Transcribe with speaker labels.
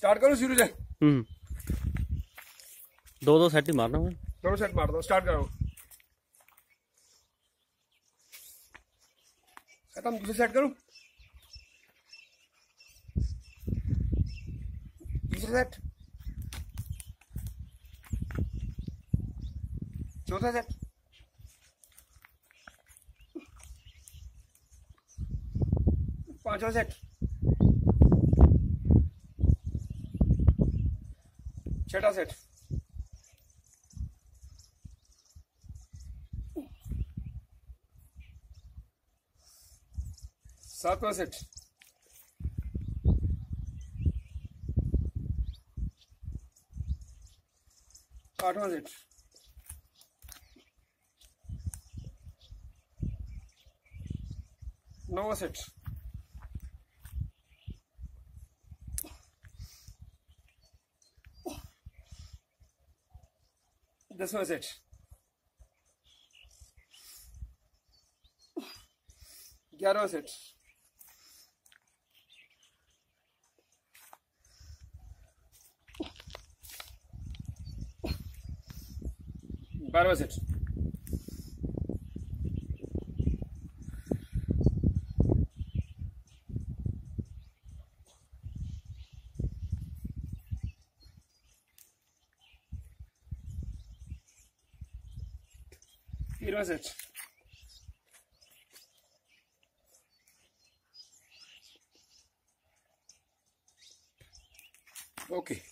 Speaker 1: Start करो शुरू से
Speaker 2: हम्म। दो दो सेट ही मारना मैं
Speaker 1: दोनों सेट मार दो स्टार्ट करो। खत्म दूसरे सेट करो? तीसरा सेट चौथा सेट पांचवा सेट সেটা সেট সাতটা সেট আটটা সেট নয় set सेट दसवां सेट ग्यारहवां सेट बारहवां set It was it. Okay.